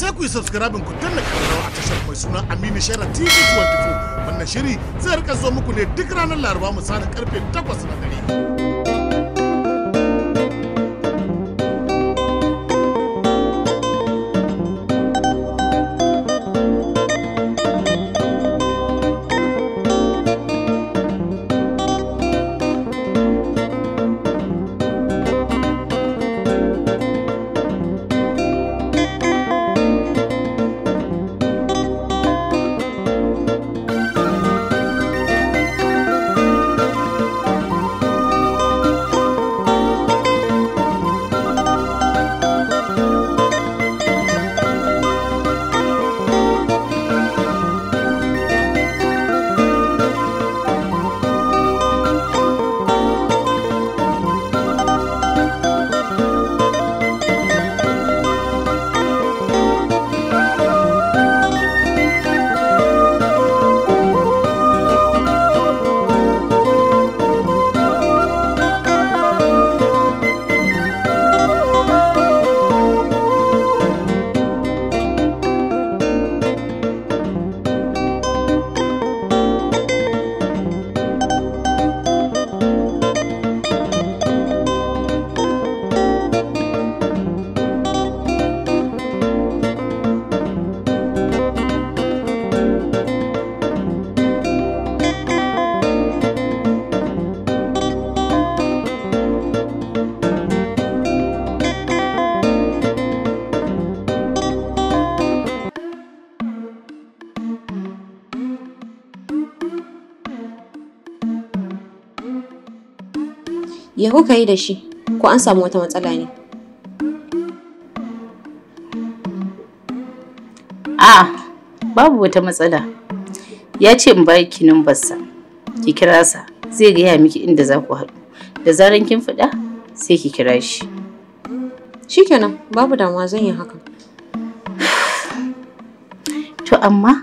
sai ku yi subscribing ku danna kararrawa a tashar mai suna Aminu Shara TV 24 wannan shiri zai riƙa zo muku ne duk ranar Laraba misalin ƙarfe 8 na dare. Ya kuka yi da shi? Ko an samu wata matsala ne? A babu wata matsala. Ya ce in baki ki numbarsa. Ki kira sa. Zai gaya miki inda za ku haɗu. Da zaran kin faɗa sai ki kira shi. Shikenan, babu damuwa zan yi hakan. To amma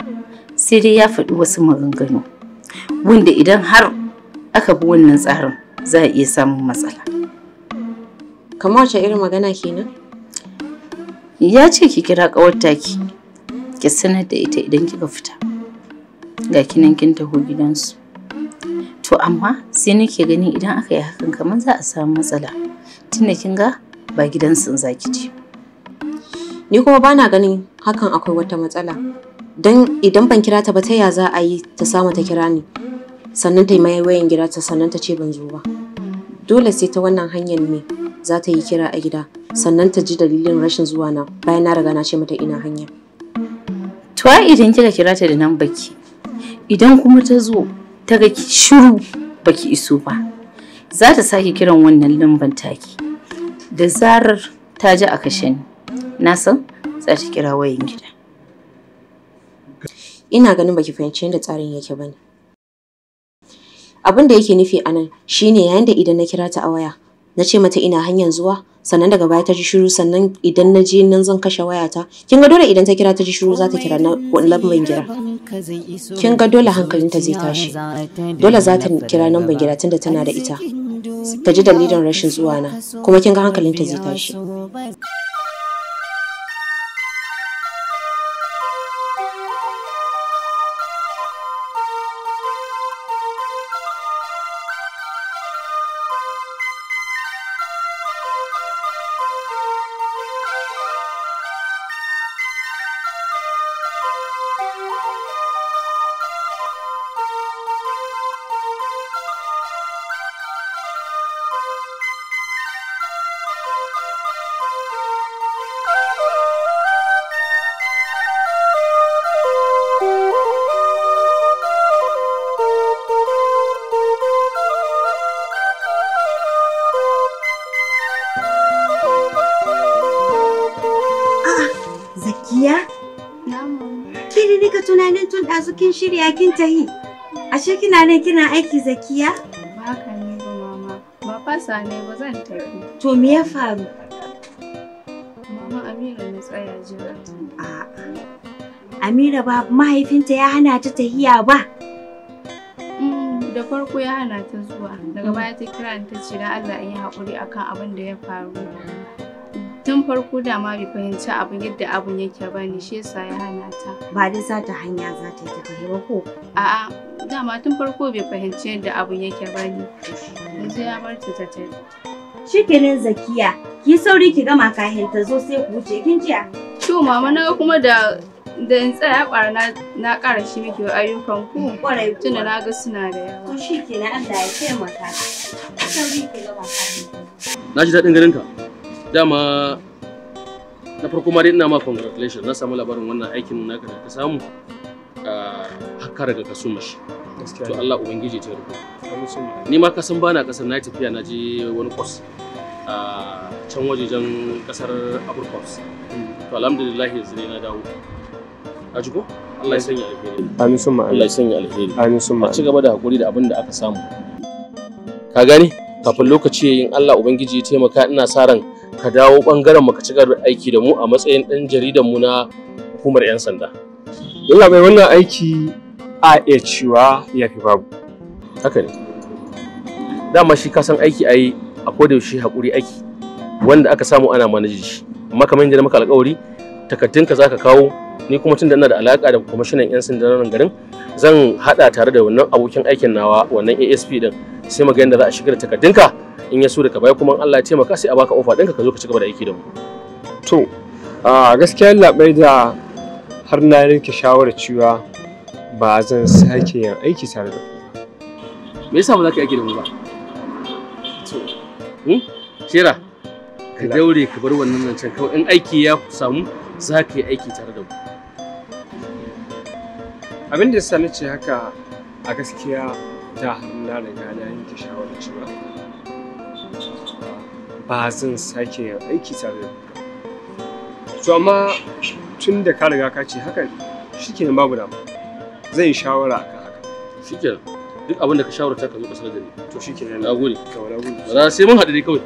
sai dai ya faɗi wasu maganganu. Wanda idan har aka bi wannan tsarin za a iya samun matsala. Kamar wace irin magana kenan? Ya ce ki kira ƙawar taki. Ki sanar da ita idan kika fita. Ga kinan kin taho gidansu. To amma sai nake ganin idan aka yi hakan kamar za a samu matsala. Tunda kin ga ba gidansu za ki je. Ni kuma bana ganin hakan akwai wata matsala. Don idan ban kira ta ba ta ya za a yi ta samu ta kira ni. Sannan ta yi mai wayan gida ta sannan ta ce ban zo ba. Dole sai ta wannan hanyar ne za ta yi kira a gida sannan ta ji dalilin rashin zuwa na bayan na riga na ce mata ina hanya. To ai idan kika kira ta da nan baki. Idan kuma ta zo ta ga shiru baki iso ba. Za ta sake kiran wannan lamban taki. Da zarar ta ji a kashe ni. Na san za ta kira wayan gida. Ina ganin baki fahimci yadda tsarin yake ba ne. Abin da yake nufi a nan shine yayin da idan na kira ta a waya na ce mata ina hanyar zuwa sannan daga baya ta ji shiru sannan idan na je nan zan kashe wayata. Kin ga dole idan ta kira ta ji shiru za ta kira na lambar gida. Kin ga dole hankalinta zai tashi. Dole za ta kira lambar gida tunda tana da ita. Ta ji dalilin rashin zuwa na kuma kin ga hankalinta zai tashi. Kin shirya kin tahi. Ashe kina nan kina aiki Zakiya? Haka ne ba mama. Ba fasa ne ba zan tafi. To me ya faru? Mama Amira na tsaya jira. A'a. Amira ba mahaifinta ya hana ta tahiya ba. Mm, Da farko ya hana ta zuwa. Daga baya ta kira ta ce dan Allah in yi haƙuri akan abin da ya faru. Tun farko dama bai fahimci abin yadda abun yake ba ne shi yasa ya hana ta. Ba dai za ta hanya za ta yi ta ba ko. a'a dama tun farko bai fahimci yadda abun yake ba ne. Yanzu ya bar ta ta tafi. Shikenan Zakiya, ki sauri ki gama kahin ta zo sai ku wuce. Kin jiya. to mama na kuma da da in tsaya ƙwara na na ƙara shi miki ayyukan ku. Kwarai tunda na ga suna da yawa. To shikenan Allah ya taimaka. Ki sauri ki gama kahin ta. na ji daɗin ganin ka. Dama na farko ma dai ina ma congratulations na samu labarin wannan aikin naka da ka samu ah, har ka riga ka suma shi. To Allah ubangiji ta rubuta ni ma ka san bana ƙasar na tafiya na je wani course a can wajejen ƙasar Abrikos to alhamdulillah yanzu ne na dawo. Ka ji ko? Allah ya sanya alheri. Amin summa Allah ya sanya alheri. Amin summa a ci gaba da haƙuri da abin da aka samu. Ka gane kafin lokaci yayin Allah ubangiji ya taimaka ina sa ran ka dawo ɓangaren mu ka ci gaba da aiki da mu a matsayin dan jaridan mu na hukumar yan sanda. Allah bai wannan aiki a iya cewa ya fi babu. haka ne. Dama shi ka san aiki ayi a koda yaushe haƙuri aiki wanda aka samu ana manaji shi. Amma kamar yadda maka alƙawari takaddunka zaka kawo. Ni kuma tunda ina da alaka da kwamishinan yan sanda na nan garin zan hada tare da wannan abokin aikin nawa wannan ASP din sai mu ga yadda za a shigar da takaddunka in ya so da ka bai kuma in Allah ya taimaka sai a baka ofa ɗinka ka zo ka ci gaba da aiki da mu. To, a gaskiya labai da har na yanke shawarar cewa ba zan sake yin aiki tare da ku. me yasa ba za ka yi aiki da mu ba? To hmm? shera ka daure ka bar wannan nan can kawai. In aiki ya samu za ka yi aiki tare da mu. Abin da yasa na ce haka a gaskiya da har na riga na yanke shawarar cewa ba zan sake yin aiki tare da ku. To amma tun da ka riga ka ce haka shikenan babu dama. Zan shawara akan haka. shikenan duk abin da ka shawarta ka zo ka sanar da ni To shikenan na gode Kawai na gode. ba sai mun haɗu dai kawai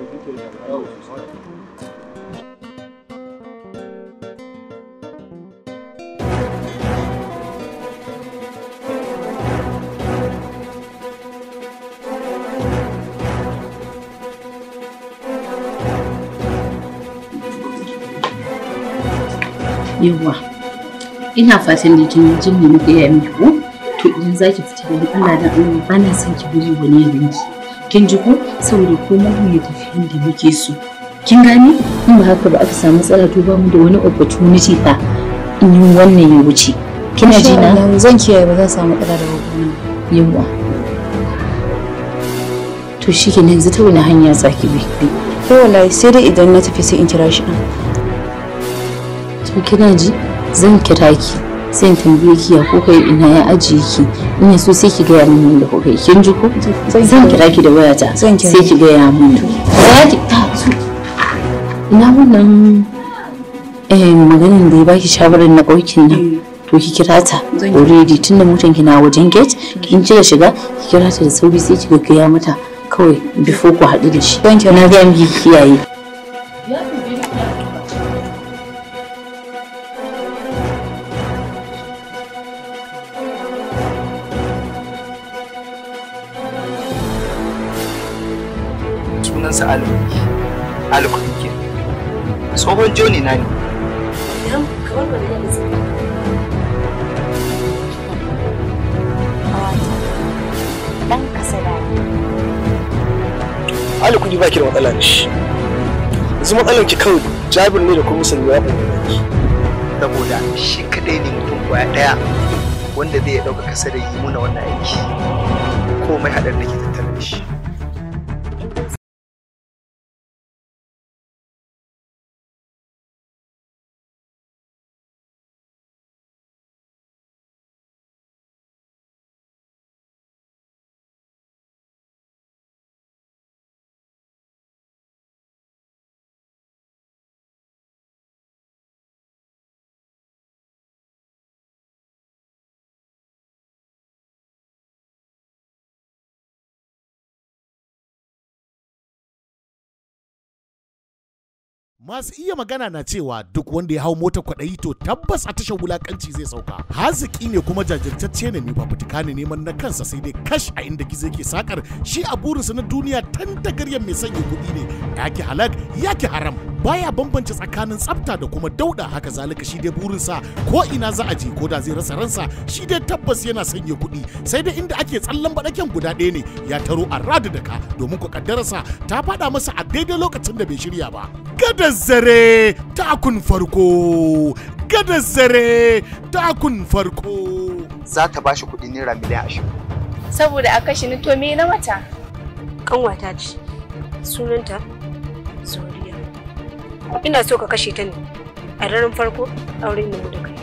Yawwa. Ina fatan da kin jin me muka yi miki ko? To idan zaki fita da Allah da Allah ba na son ki bari wani ya ganki. Kin ji ko? Saboda komai mu ya tafi inda muke so. Kin gane? In ba haka ba aka samu matsala to ba mu da wani opportunity fa in yi wannan ya wuce. Kina ji na? zan kiyaye ba za samu matsala da babban Yawwa. To shi ke yanzu ta wani hanya zaki bi? ko wallahi sai dai idan na tafi sai in kira shi din To kina ji? Zan kira ki. Sai in tambaye ki ya kuka yi ina ya ajiye ki. In ya so sai ki gaya min da kuka. Kin ji ko? Zan kira ki da wayata. Sai ki gaya min. Za ki ta su. Ina wannan eh maganin da ya baki shawarar na ƙaukin nan. To ki kira ta. Already tunda motan ki na wajen gate kin ce shiga ki kira ta da sauri sai ki gaggaya mata kawai before ku haɗu da shi. Na ga miki kiyaye. Sunansa alu ke tsohon joni na ne. Dan kasada. ba ki da matsala da shi. Yanzu matsalar ki kawai jabir ne da kuma musulmi ya ɓoye ki saboda shi kadai ne mutum ƙwaya ɗaya wanda zai kasa da yi muna wannan aiki. Komai haɗar da ke tattare da shi. Masu iya magana na cewa duk wanda ya hau motar kwaɗayi to tabbas a tashar wulakanci zai sauka. Haziki ne kuma jajirtacce ne mai fafutuka ne neman na kansa sai dai kash a inda gizo yake sakar shi a burinsa na duniya tan tagaryen mai sanya kuɗi ne yaki halak yaki haram. Baya bambance tsakanin tsafta da kuma dauda haka zalika shi dai burinsa. Ko ina za a je ko da zai rasa ransa shi dai tabbas yana sanya kuɗi. Sai dai inda ake tsallan baɗaken guda ɗaya ne ya taro a radu da ka domin ku kaddararsa ta faɗa masa a daidai lokacin da bai shirya ba. Gadar zare takun farko. Gadar zare takun farko. Za ta bashi kuɗi naira miliyan ashirin. Saboda a kashe ni to me na wata? Kanwata ce. Sunanta? Zuriya ina so ka kashe ta ne a ranar farko aure ne da kai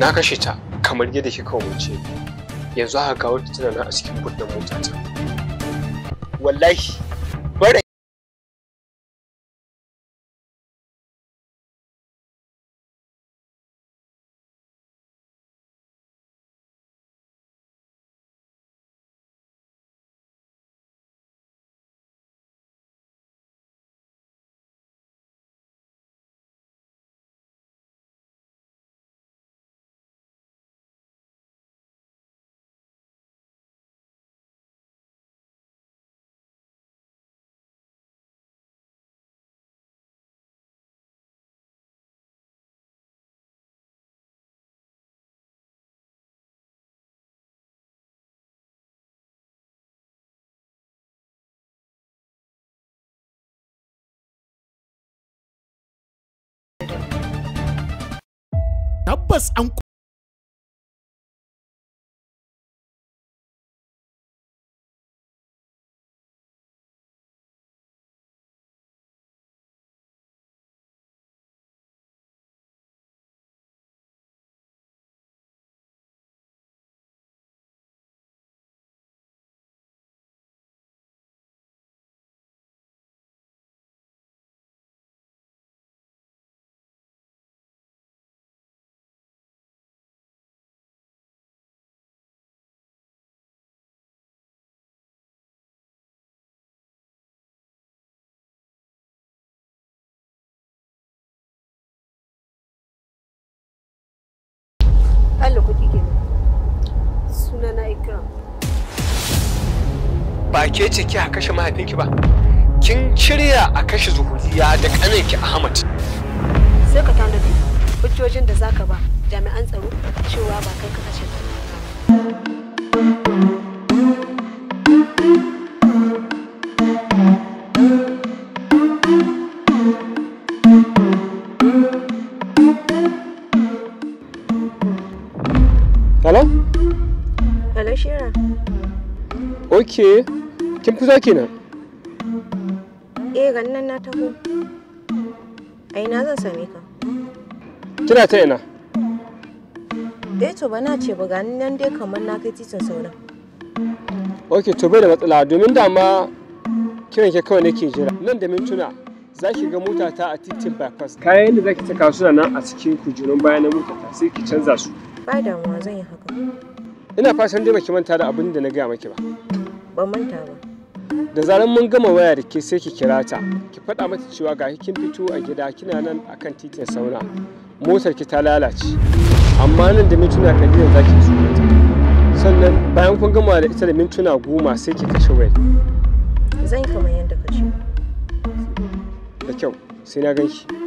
na kashe ta kamar yadda kika wuce yanzu haka kawo ta tana a cikin buɗin motata. Wallahi. Tabbas an ba ke ce ki a kashe mahaifinki ba? Kin shirya a kashe zuhuriya da ƙaninki ahmad? Sai ka tanadi hujjojin da zaka ba jami'an tsaro cewa ba kai ka kashe ta hello? Hello Shira. Okay. Kin fito kenan? Eh ga nan na taho. A ina zan same ka? Kina ta ina? Eh to ba na ce ba ga nan dai kamar na kai titin sauran ok to bai da matsala. Domin dama kiran ke kawai nake jira. Nan da mintuna za ki ga motata a titin bypass. Kayan da za ki saka suna nan a cikin kujerun bayan na motata sai ki canza su. Ba damuwa zan yi haka. Ina fatan dai baki manta da abin da na gaya maki ba. Ban manta ba. Da zaran mun gama waya da ke sai ki kira ta. Ki faɗa mata cewa ga kin fito a gida kina nan akan titin sauna motar ki ta lalace. Amma nan da mintuna kalilan za ki iso ta sannan bayan kun gama da ita da mintuna goma sai ki kashe wayar. Zan yi kamar yadda ka ce. Da kyau sai na ganki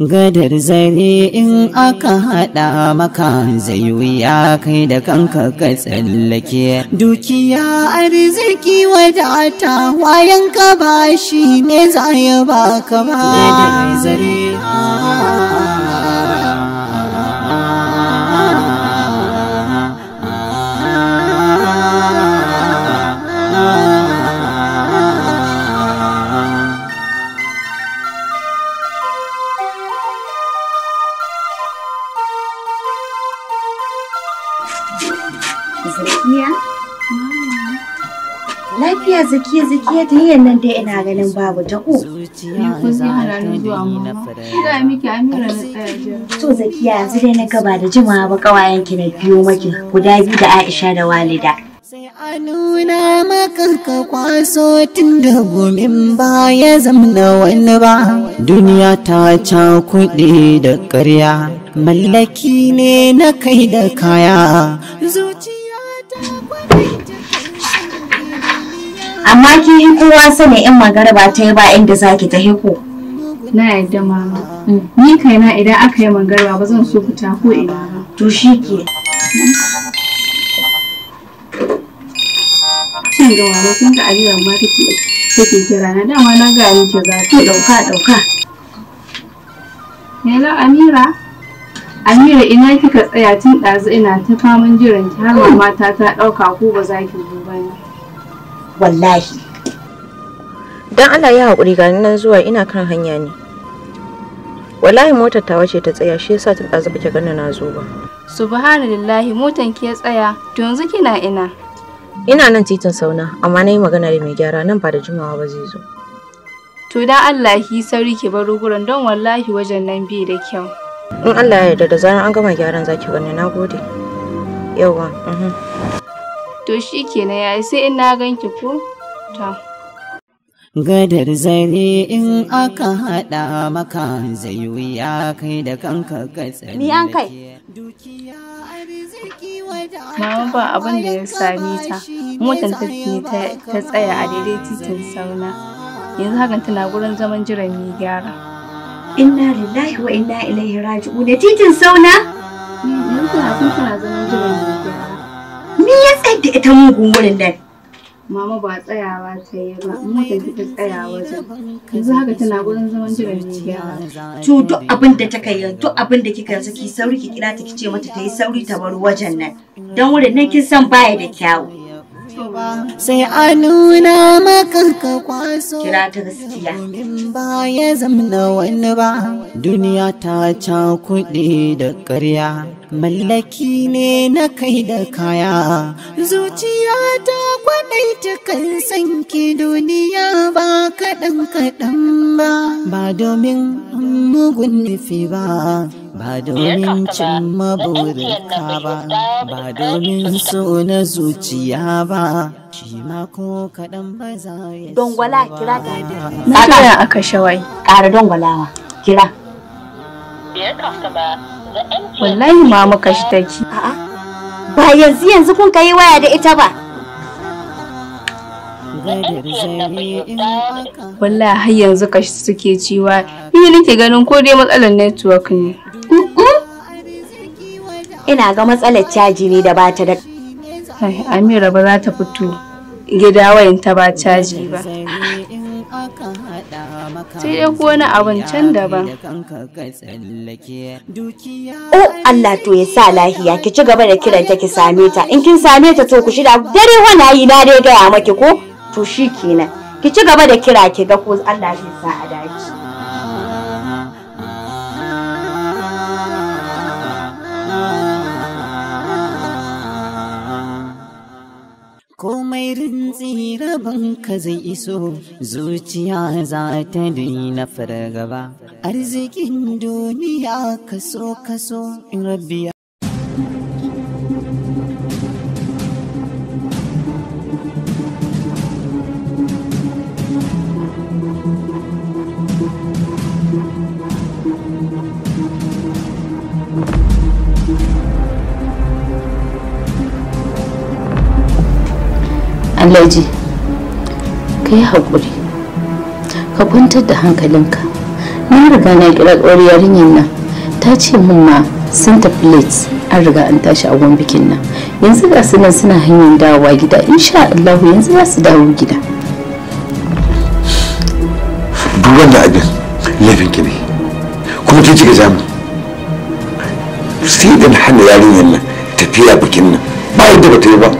Gadar zare in aka haɗa maka zai wuya kai da kanka ka tsallake. Dukiya arziki wadata wayan ka ba shi ne za ya baka ba. Gadar zare Zakiya? Lafiya zakiya zakiya ta yi nan dai ina ganin babu ta ko. Ni sai hana ni zuwa mama. Miki Amira na tsaya. To zakiya yanzu dai na gaba da jimawa ba kawayen ki na biyo maki guda biyu da Aisha da Walida. A nuna maka ka kwaso tun da gomin ba ya zamna wani ba. Duniya ta ca kuɗi da ƙarya, mallaki ne na kai da kaya. Zuciya Amma ki yi kowa sani in magaraba ta yi ba inda zaki ta hiko. Na yadda mama. Ni kaina idan aka yi mangarwa ba zan so fita ko ina ba. To shi ke. Shin ga mama kin ga Aliyu ma take take kira na dama na ga miki za To ɗauka ɗauka. Hello Amira. Amira ina kika tsaya tun ɗazu ina ta faman jiran ki har mata ta ɗauka ko ba za ki zo ba ne. Wallahi. Dan Allah ya haƙuri ga nan zuwa ina kan hanya ne. Wallahi motar tawa ce ta tsaya shi yasa tun ɗazu baki gani na zo ba. Subhanallahi motan ki ya tsaya to yanzu kina ina. Ina nan titin sauna amma na yi magana da mai gyara nan ba da jimawa ba zai zo. To dan Allah ki sauri ki baro gurin don wallahi wajen nan bai da kyau. In Allah ya yarda da zarar an gama gyaran zaki gani na gode. Yawwa. To shi kenan yayi sai in na ganki ko? To. Gadar zare in aka haɗa maka zai wuya kai da kanka ka Ni an kai. Mama ba abin da ya same ta. Motar ta ta ta tsaya a daidai titin sauna. Yanzu hakan tana gurin zaman jiran mai gyara. Inna lillahi wa inna ilaihi raji'un. Da titin sauna? Yanzu tana tun tana zaman jiran mai gyara. Tsayar da ita mugun wurin nan? Mama ba tsayawa ta yi ba, motar ta tsaya wajen. Yanzu haka tana gurin zaman jiran mai gyara. To duk abin da ta kai duk abin da kika yanzu ki sauri ki kira ta ki ce mata ta yi sauri ta bar wajen nan. Dan wurin nan kin san baya da kyawu. Sai a nuna maka ka kwaso. Kira ta gaskiya. ba ya zamna wani ba. Duniya ta ca kuɗi da ƙarya. Mallaki ne na kai da kaya. Zuciya ta kwaɗai ta kan san ki duniya ba kaɗan kaɗan ba. Ba domin mugun nufi ba. Ba domin cimma burinka ba ba domin so na zuciya ba shi ma ko kaɗan ba za ya Dongwala kira ta. Na kira aka shawai. Ƙara dongwalawa. Kira. Wallahi mama kashi take. A'a. Ba yanzu yanzu kun kai waya da ita ba. Wallahi har yanzu kashi suke ciwa. Ni nake ganin ko dai matsalar network ne. Ina ga matsalar caji ne da bata da Ai, Amira ba za ta fito gida wayan ta ba caji ba. Sai dai ko wani abun can daban. da dukiya Oh Allah to ya sa lahiya ki ci gaba da kiranta ki same ta in kin same ta to ku shida dare wani yi na dai gaya maki ko to shi kenan ki ci gaba da kira ki ga ko Allah zai sa a dace. Komai rintsi ka zai iso zuciya za ta daina fargaba. Arzikin duniya kaso kaso in rabbi Alhaji, ka yi haƙuri, ka kwantar da hankalinka. Na riga na kira ƙawar yarinyar nan, ta ce min ma sun tafi late an riga an tashi a bikin nan. Yanzu ga su nan suna hanyar dawowa gida, insha Allah yanzu za su dawo gida. duk wanda abin laifin ki ne kuma kin ci jamu sai da na hana yarinyar nan tafiya bikin nan ba yadda ba ta yi ba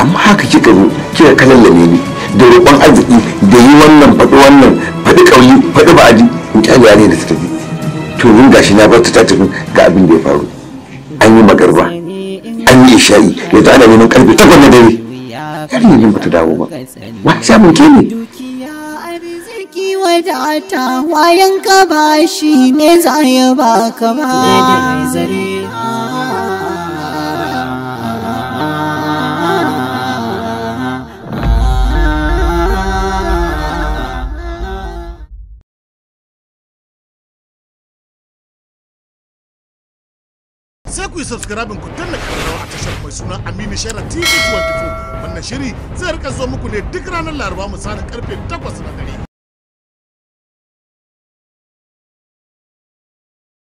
amma haka kika zo kika kalallame ni da roƙon arziki da yi wannan faɗi wannan faɗi ƙauyi faɗi ba'adi in ƙyale yarinyar da ta tafi. To yin gashi na bar ta ta tafi ga abin da ya faru. An yi magarba an yi isha'i yanzu ana neman ƙarfe takwas na dare. Yarinyar ba ta dawo ba. Wa samun ke ne? Arziki wadata wayan ka ba shi ne za ya baka ba. Subscribe ku danna kararrawa a tashar mai suna Aminu Shara TV 24 wannan shiri zai riƙa zo muku ne duk ranar Laraba misalin ƙarfe 8 na dare.